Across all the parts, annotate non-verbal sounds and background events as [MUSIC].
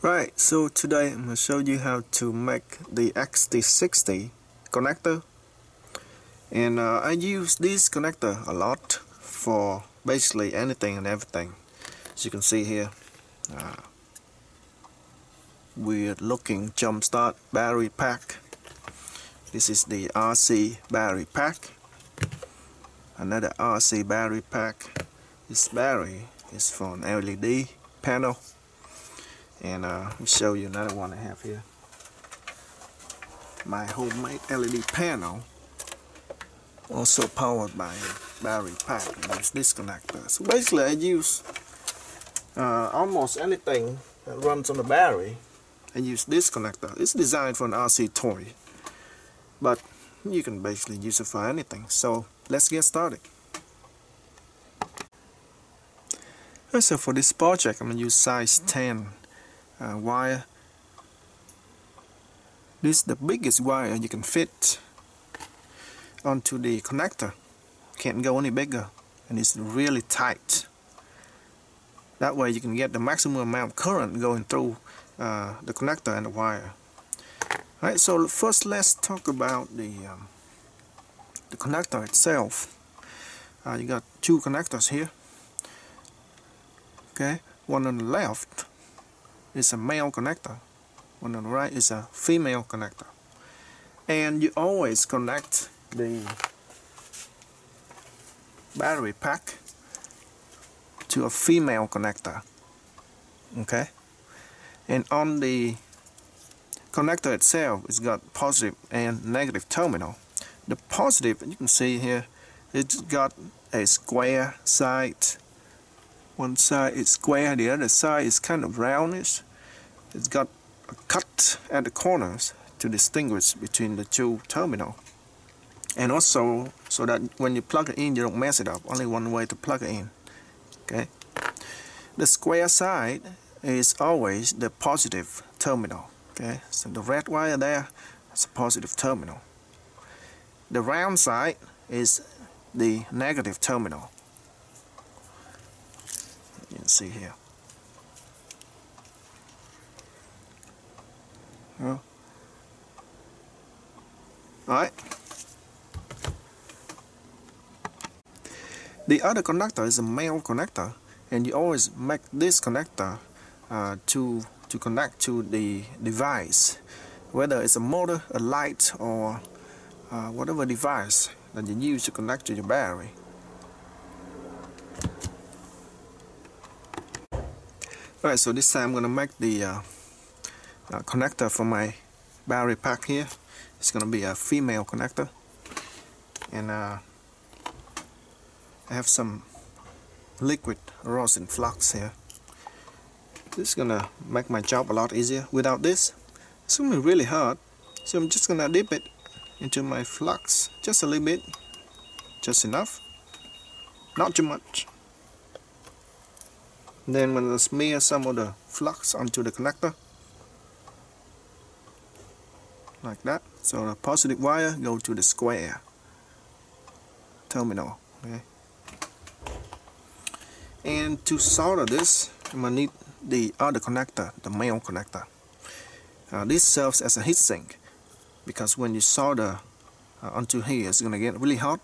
Right, so today I'm going to show you how to make the XT60 connector. And uh, I use this connector a lot for basically anything and everything. As you can see here uh, weird looking jumpstart battery pack. This is the RC battery pack. Another RC battery pack. This battery is for an LED panel and uh, let me show you another one I have here. My homemade LED panel also powered by a battery pack and this connector. So basically I use uh, almost anything that runs on the battery I use this connector. It's designed for an RC toy but you can basically use it for anything. So let's get started. So for this project I'm to use size 10 uh, wire. This is the biggest wire you can fit onto the connector. Can't go any bigger and it's really tight. That way you can get the maximum amount of current going through uh, the connector and the wire. Alright, so first let's talk about the um, the connector itself. Uh, you got two connectors here. Okay one on the left is a male connector. On the right is a female connector. And you always connect the battery pack to a female connector okay? And on the connector itself it's got positive and negative terminal. The positive you can see here it's got a square side. One side is square the other side is kind of roundish it's got a cut at the corners to distinguish between the two terminal. And also so that when you plug it in you don't mess it up. Only one way to plug it in okay? The square side is always the positive terminal okay? So the red wire there is a positive terminal. The round side is the negative terminal. You can see here Alright. The other connector is a male connector and you always make this connector uh, to to connect to the device whether it's a motor, a light or uh, whatever device that you use to connect to your battery. Alright, so this time I'm going to make the uh, uh, connector for my battery pack here. It's to be a female connector. And uh, I have some liquid rosin flux here. This is to make my job a lot easier. Without this, it's to be really hard. So I'm just to dip it into my flux just a little bit. Just enough. Not too much. Then I'm to smear some of the flux onto the connector like that. So the positive wire go to the square. Terminal okay? And to solder this I'm gonna need the other connector the male connector. Uh, this serves as a heat sink because when you solder uh, onto here it's gonna get really hot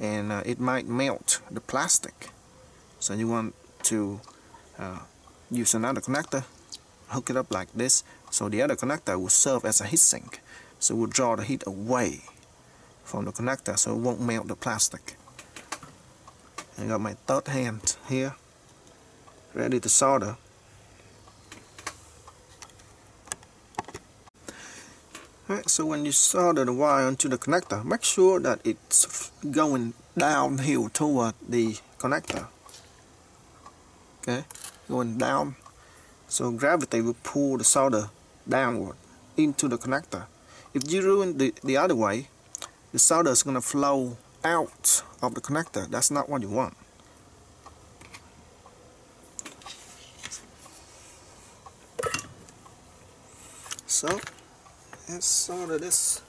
and uh, it might melt the plastic. So you want to uh, use another connector hook it up like this so the other connector will serve as a heat sink so we'll draw the heat away from the connector so it won't melt the plastic. I got my third hand here ready to solder. Right, so when you solder the wire onto the connector, make sure that it's going downhill toward the connector. Okay, going down. So gravity will pull the solder downward into the connector. If you do it the, the other way, the solder is going to flow out of the connector. That's not what you want. So, let's solder this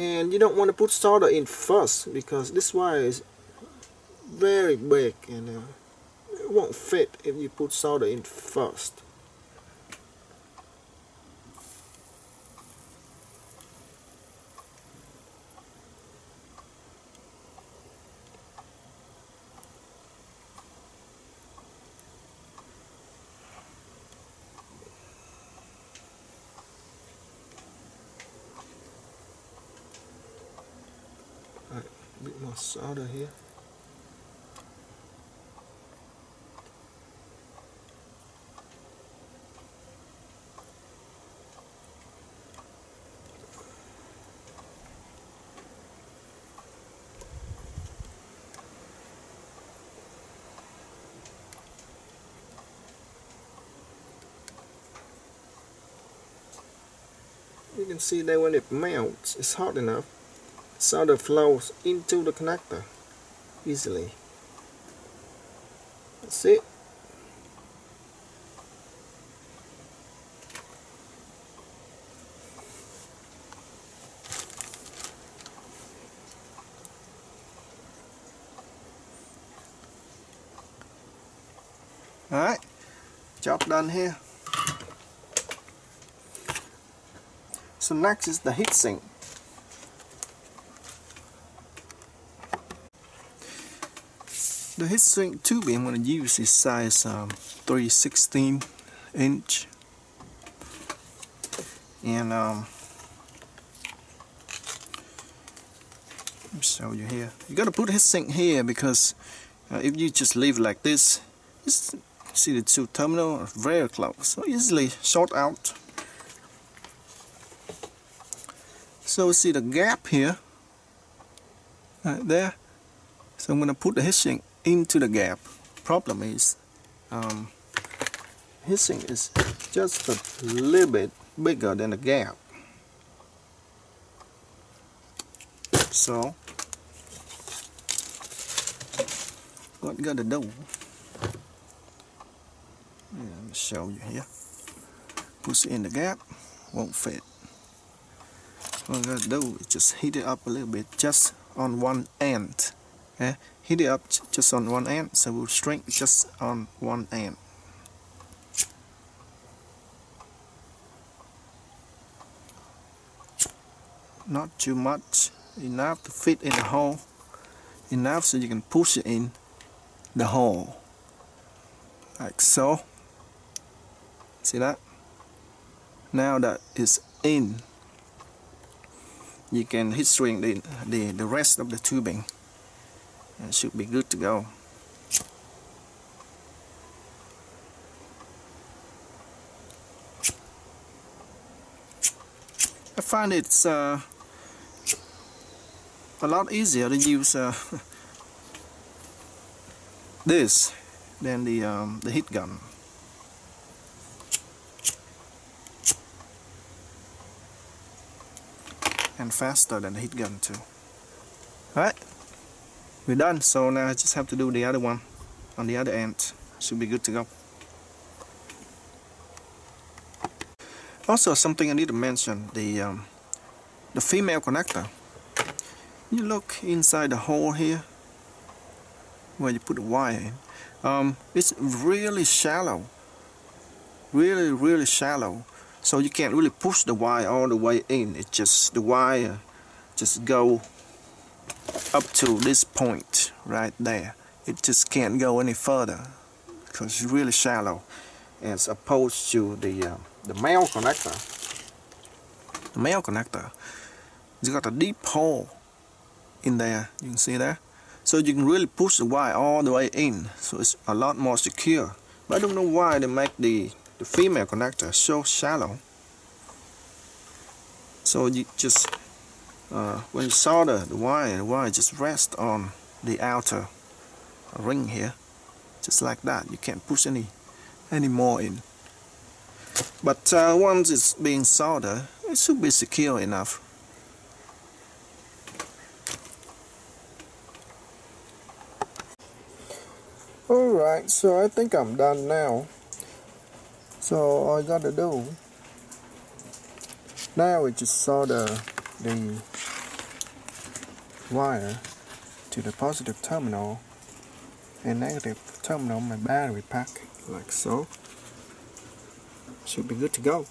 and you don't want to put solder in first because this wire is very big and uh, it won't fit if you put solder in first. Bit more solder here you can see that when it melts it's hot enough solder flows into the connector easily. That's it. Alright, job done here. So next is the heatsink. The heatsink tubing I'm going to use is size um, 316 inch and um, let me show you here. You got to put his sink here because uh, if you just leave it like this, see the two terminal are very close, so easily short out. So see the gap here, right there. So I'm going to put the heatsink into the gap. Problem is, um, is just a little bit bigger than the gap. So, what gotta do, yeah, let me show you here. Push in the gap, won't fit. What you gonna do is just heat it up a little bit, just on one end. Okay? Heat it up just on one end, so we'll shrink just on one end. Not too much, enough to fit in the hole, enough so you can push it in the hole, like so. See that? Now that it's in, you can heat shrink the, the, the rest of the tubing. It should be good to go. I find it's uh, a lot easier to use uh, [LAUGHS] this than the um, the heat gun. And faster than the heat gun too. Alright. We're done. So now I just have to do the other one on the other end. Should be good to go. Also something I need to mention. The um, the female connector. You look inside the hole here where you put the wire in. Um, it's really shallow. Really really shallow so you can't really push the wire all the way in. It just the wire just go up to this point right there. It just can't go any further because it's really shallow. As opposed to the uh, the male connector the male connector it's got a deep hole in there. You can see that so you can really push the wire all the way in. So it's a lot more secure. But I don't know why they make the the female connector is so shallow so you just uh, when you solder the wire, the wire just rests on the outer ring here, just like that. You can't push any any more in. But uh, once it's being soldered, it should be secure enough. Alright, so I think I'm done now. So all I gotta do now is just solder the wire to the positive terminal and negative terminal my battery pack like so. Should be good to go